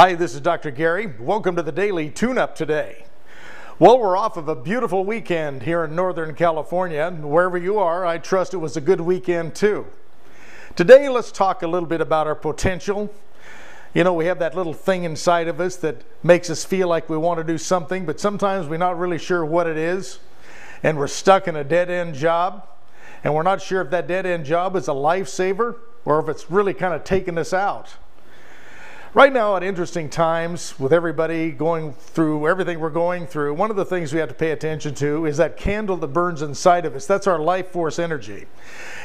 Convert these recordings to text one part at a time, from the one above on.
Hi, this is Dr. Gary. Welcome to the Daily Tune Up today. Well, we're off of a beautiful weekend here in Northern California. Wherever you are, I trust it was a good weekend too. Today, let's talk a little bit about our potential. You know, we have that little thing inside of us that makes us feel like we want to do something, but sometimes we're not really sure what it is, and we're stuck in a dead end job, and we're not sure if that dead end job is a lifesaver or if it's really kind of taking us out. Right now, at interesting times, with everybody going through everything we're going through, one of the things we have to pay attention to is that candle that burns inside of us. That's our life force energy.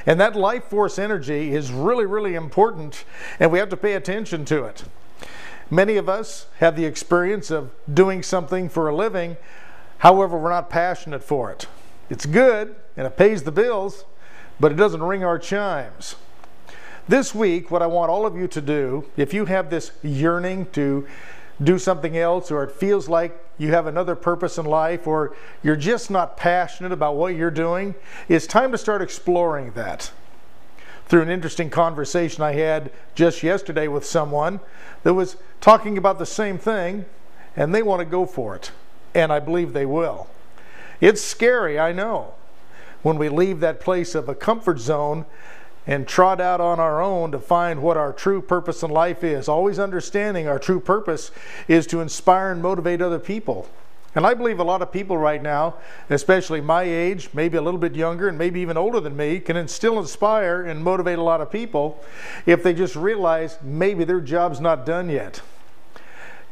And that life force energy is really, really important, and we have to pay attention to it. Many of us have the experience of doing something for a living, however, we're not passionate for it. It's good and it pays the bills, but it doesn't ring our chimes. This week, what I want all of you to do, if you have this yearning to do something else, or it feels like you have another purpose in life, or you're just not passionate about what you're doing, it's time to start exploring that. Through an interesting conversation I had just yesterday with someone that was talking about the same thing, and they want to go for it. And I believe they will. It's scary, I know, when we leave that place of a comfort zone and trot out on our own to find what our true purpose in life is. Always understanding our true purpose is to inspire and motivate other people. And I believe a lot of people right now, especially my age, maybe a little bit younger and maybe even older than me, can still inspire and motivate a lot of people if they just realize maybe their job's not done yet.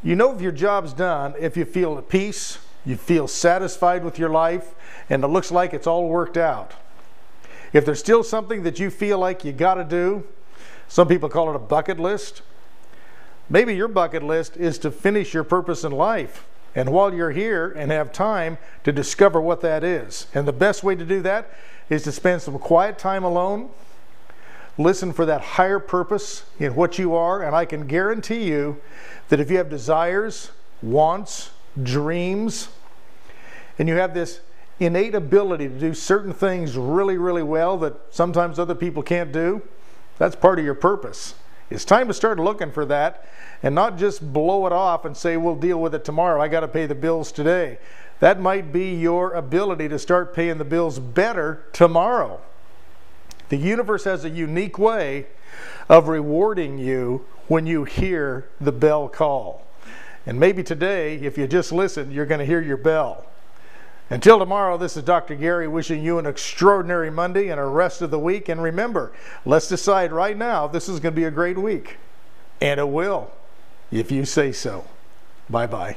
You know if your job's done if you feel at peace, you feel satisfied with your life, and it looks like it's all worked out. If there's still something that you feel like you got to do, some people call it a bucket list. Maybe your bucket list is to finish your purpose in life. And while you're here and have time to discover what that is. And the best way to do that is to spend some quiet time alone, listen for that higher purpose in what you are. And I can guarantee you that if you have desires, wants, dreams, and you have this innate ability to do certain things really, really well that sometimes other people can't do, that's part of your purpose. It's time to start looking for that and not just blow it off and say, we'll deal with it tomorrow. I got to pay the bills today. That might be your ability to start paying the bills better tomorrow. The universe has a unique way of rewarding you when you hear the bell call. And maybe today, if you just listen, you're going to hear your bell. Until tomorrow, this is Dr. Gary wishing you an extraordinary Monday and a rest of the week. And remember, let's decide right now this is going to be a great week. And it will, if you say so. Bye bye.